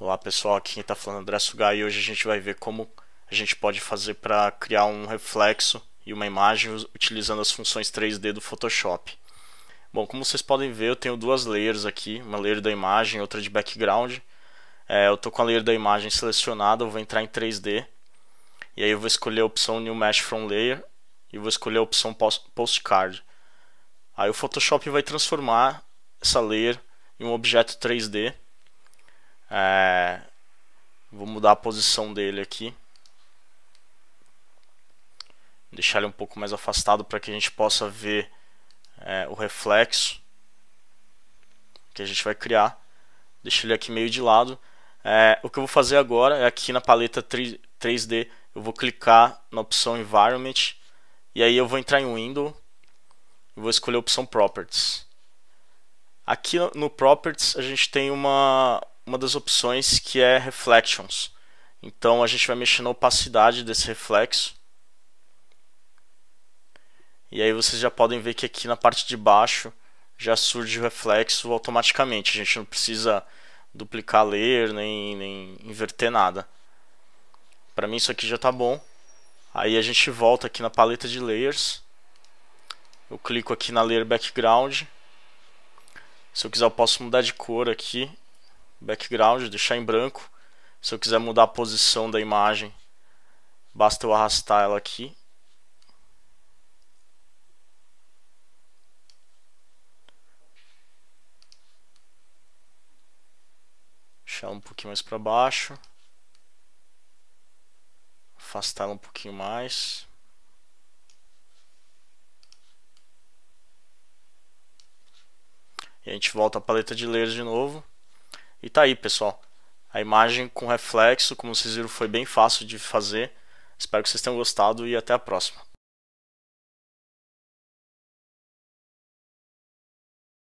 Olá pessoal, aqui quem está falando é André Sugai e hoje a gente vai ver como a gente pode fazer para criar um reflexo e uma imagem utilizando as funções 3D do Photoshop. Bom, como vocês podem ver eu tenho duas layers aqui, uma layer da imagem e outra de background. É, eu estou com a layer da imagem selecionada, eu vou entrar em 3D e aí eu vou escolher a opção New Mesh From Layer e vou escolher a opção Postcard. Aí o Photoshop vai transformar essa layer em um objeto 3D é, vou mudar a posição dele aqui. Deixar ele um pouco mais afastado para que a gente possa ver é, o reflexo que a gente vai criar. Deixa ele aqui meio de lado. É, o que eu vou fazer agora é aqui na paleta 3, 3D, eu vou clicar na opção Environment e aí eu vou entrar em Window e vou escolher a opção Properties. Aqui no Properties a gente tem uma, uma das opções que é Reflections. Então a gente vai mexer na opacidade desse reflexo. E aí vocês já podem ver que aqui na parte de baixo já surge o reflexo automaticamente. A gente não precisa duplicar layer nem, nem inverter nada. Para mim isso aqui já está bom. Aí a gente volta aqui na paleta de layers. Eu clico aqui na layer background. Se eu quiser eu posso mudar de cor aqui background, deixar em branco. Se eu quiser mudar a posição da imagem, basta eu arrastar ela aqui. Deixar ela um pouquinho mais para baixo. Afastar ela um pouquinho mais. E a gente volta a paleta de layers de novo. E tá aí, pessoal. A imagem com reflexo, como vocês viram, foi bem fácil de fazer. Espero que vocês tenham gostado e até a próxima.